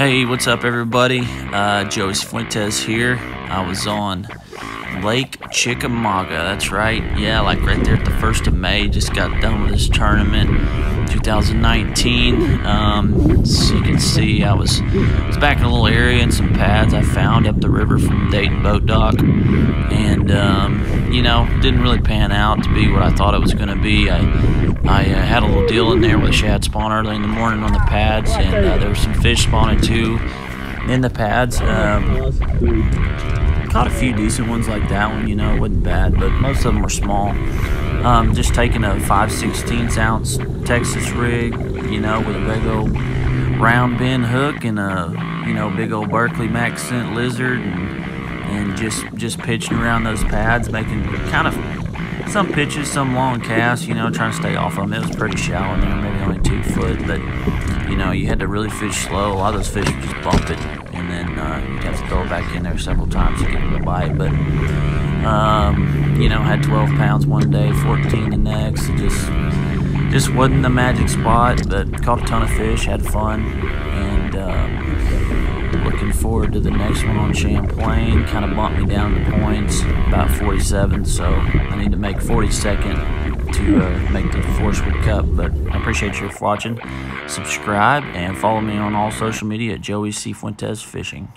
Hey, what's up, everybody? Uh, Joey Cifuentes here. I was on Lake Chickamauga. That's right. Yeah, like right there at the 1st of May. Just got done with this tournament, 2019. Um, so you can see I was, was back in a little area and some pads I found up the river from Dayton Boat Dock. And, um, you know, didn't really pan out to be what I thought it was going to be. I, I uh, had a little deal in there with a shad spawn early in the morning on the pads, and uh, there was some fish spawning too in the pads. Um, caught a few decent ones like that one, you know, wasn't bad, but most of them were small. Um, just taking a 5 16 ounce Texas rig, you know, with a big old round bend hook and a, you know, big old Berkley Max Scent lizard and, and just, just pitching around those pads, making kind of some pitches, some long casts, you know, trying to stay off of them. It was pretty shallow in there, maybe only two foot, but, you know, you had to really fish slow. A lot of those fish would just bump it, and then uh, you'd have to throw it back in there several times to get them to bite. But, um, you know, had 12 pounds one day, 14 the next. It just, just wasn't the magic spot, but caught a ton of fish, had fun, and, forward to the next one on Champlain. Kind of bumped me down the points, about 47, so I need to make 42nd to uh, make the Forrest Wood Cup. But I appreciate you for watching. Subscribe and follow me on all social media at Joey Cifuentes Fishing.